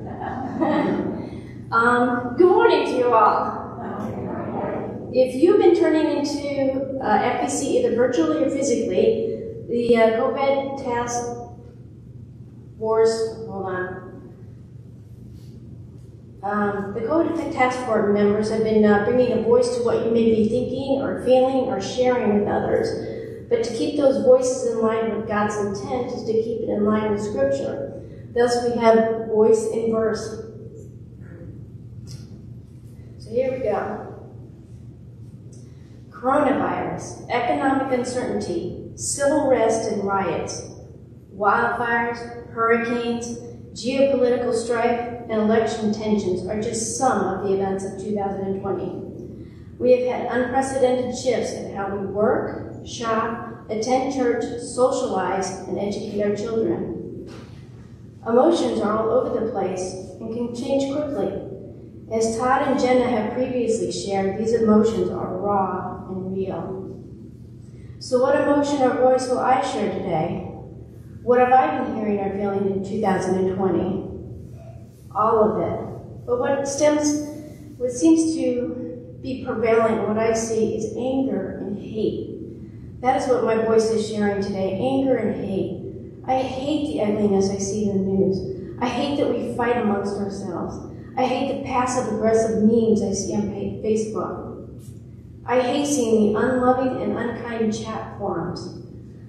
um, good morning to you all. If you've been turning into uh, FBC either virtually or physically, the uh, COVID task force, hold on. Um, the COVID task force members have been uh, bringing a voice to what you may be thinking or feeling or sharing with others. But to keep those voices in line with God's intent is to keep it in line with Scripture. Thus, we have voice in verse. So here we go. Coronavirus, economic uncertainty, civil unrest and riots, wildfires, hurricanes, geopolitical strife, and election tensions are just some of the events of 2020. We have had unprecedented shifts in how we work, shop, attend church, socialize, and educate our children. Emotions are all over the place and can change quickly. As Todd and Jenna have previously shared, these emotions are raw and real. So, what emotion or voice will I share today? What have I been hearing or feeling in 2020? All of it. But what stems, what seems to be prevalent, what I see is anger and hate. That is what my voice is sharing today anger and hate. I hate the ugliness I see in the news. I hate that we fight amongst ourselves. I hate the passive aggressive memes I see on Facebook. I hate seeing the unloving and unkind chat forums.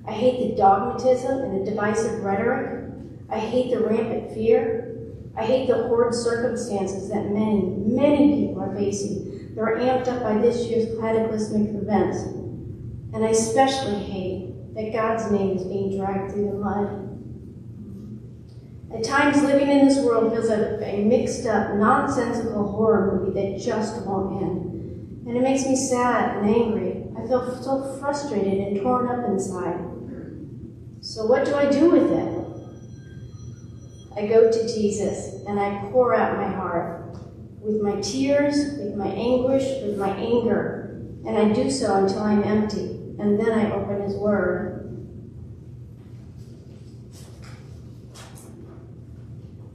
I hate the dogmatism and the divisive rhetoric. I hate the rampant fear. I hate the horrid circumstances that many, many people are facing. They're amped up by this year's cataclysmic events. And I especially hate that God's name is being dragged through the mud. At times, living in this world feels like a mixed up, nonsensical horror movie that just won't end. And it makes me sad and angry. I feel so frustrated and torn up inside. So, what do I do with it? I go to Jesus and I pour out my heart with my tears, with my anguish, with my anger. And I do so until I'm empty then I open His Word.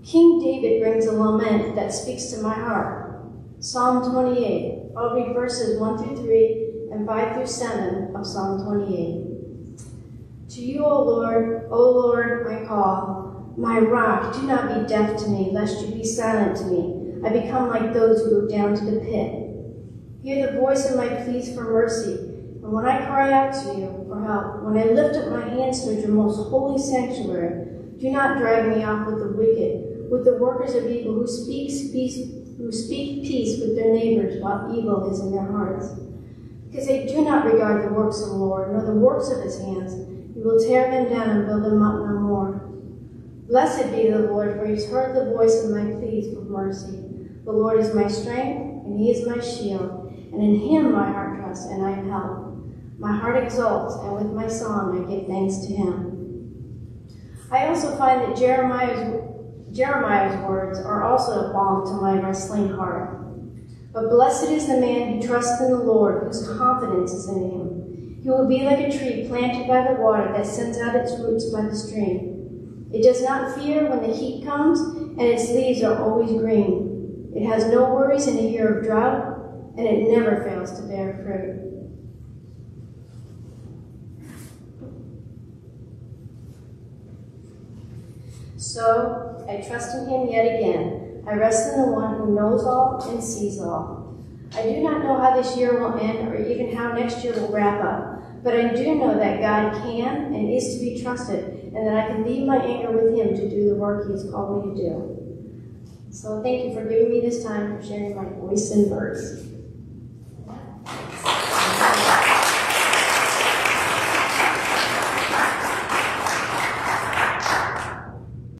King David brings a lament that speaks to my heart. Psalm 28. I'll read verses 1 through 3 and 5 through 7 of Psalm 28. To you, O Lord, O Lord, I call, my rock, do not be deaf to me, lest you be silent to me. I become like those who go down to the pit. Hear the voice of my pleas for mercy and when I cry out to you for help, when I lift up my hands towards your most holy sanctuary, do not drag me off with the wicked, with the workers of evil who speak peace, who speak peace with their neighbors while evil is in their hearts. Because they do not regard the works of the Lord, nor the works of his hands. He will tear them down and build them up no more. Blessed be the Lord, for he has heard the voice of my pleas for mercy. The Lord is my strength, and he is my shield, and in him my heart and I am helped. My heart exults, and with my song I give thanks to him. I also find that Jeremiah's, Jeremiah's words are also a balm to my wrestling heart. But blessed is the man who trusts in the Lord, whose confidence is in him. He will be like a tree planted by the water that sends out its roots by the stream. It does not fear when the heat comes, and its leaves are always green. It has no worries in a year of drought, and it never fails to bear fruit. So I trust in him yet again. I rest in the one who knows all and sees all. I do not know how this year will end or even how next year will wrap up, but I do know that God can and is to be trusted, and that I can leave my anger with him to do the work he has called me to do. So thank you for giving me this time for sharing my voice and verse.